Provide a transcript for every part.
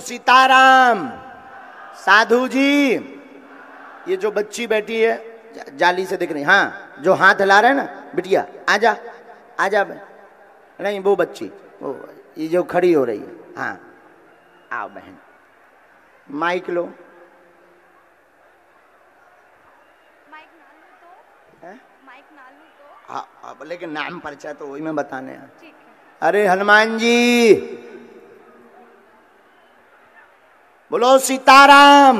सीताराम। साधु जी ये जो बच्ची बैठी है जा- जाली से दिख रही हाँ जो हाथ हिला रहे हैं ना बिटिया आजा आजा बहन। नहीं वो बच्ची वो ये जो खड़ी हो रही है हाँ आओ बहन माइक लो। तो? हैं? तो? हाँ लेकिन नाम परिचय तो वही मैं बताने है। अरे हनुमान जी बोलो सीताराम।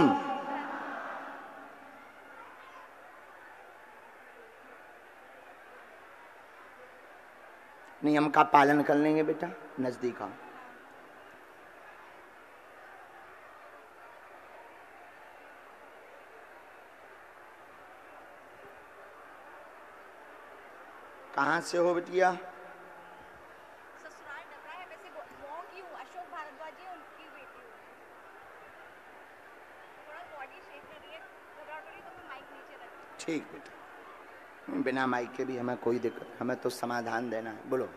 नियम का पालन कर लेंगे बेटा नज़दीक आओ। कहाँ से हो बेटिया ससुराल डबरा है वैसे मॉ की हूँ अशोक भारद्वाज जी उनकी बेटी हूँ थोड़ा बॉडी शेक कर रही है घबराहट हो रही है तो मैं माइक नीचे रख दूँ। ठीक बेटा बिना माइक के भी हमें कोई दिक्कत, हमें तो समाधान देना है। बोलो,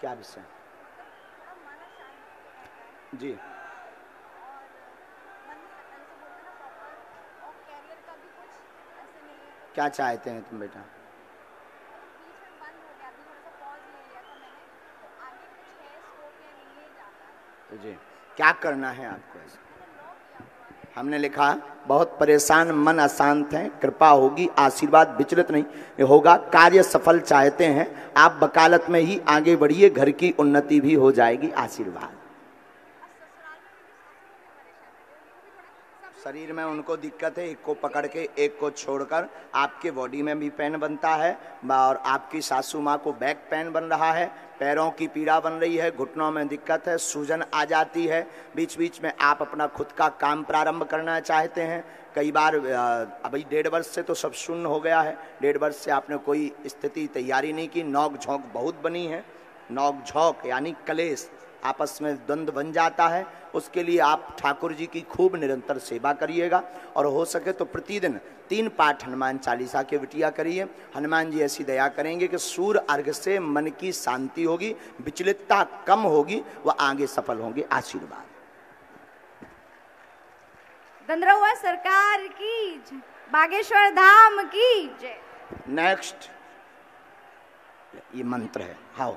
क्या विषय? जी। क्या चाहते हैं तुम बेटा? जी। क्या करना है आपको ऐसे? हमने लिखा, बहुत परेशान मन अशांत है, कृपा होगी, आशीर्वाद विचलित नहीं होगा, कार्य सफल चाहते हैं, आप वकालत में ही आगे बढ़िए, घर की उन्नति भी हो जाएगी, आशीर्वाद और ससुराल में मेरी सासू भी परेशान है वो भी थोड़ा सब शरीर में उनको दिक्कत है, एक को पकड़ के, एक को छोड़कर आपके बॉडी में भी पेन बनता है और आपकी सासू माँ को बैक पेन बन रहा है, पैरों की पीड़ा बन रही है, घुटनों में दिक्कत है, सूजन आ जाती है बीच बीच में आप अपना खुद का काम प्रारंभ करना चाहते हैं। कई बार अभी डेढ़ वर्ष से तो सब शून्य हो गया है, डेढ़ वर्ष से आपने कोई स्थिति तैयारी नहीं की नौक झोंक बहुत बनी है नौक झोंक यानी कलेश। आपस में द्वंद्व बन जाता है उसके लिए आप ठाकुर जी की खूब निरंतर सेवा करिएगा। और हो सके तो प्रतिदिन तीन पाठ हनुमान चालीसा के बिटिया करिए। हनुमान जी ऐसी दया करेंगे कि सूर्य अर्घ से मन की शांति होगी विचलितता कम होगी वह आगे सफल होंगे। आशीर्वाद। दंद्रहुआ सरकार की बागेश्वर धाम की जय। नेक्स्ट ये मंत्र है। हाओ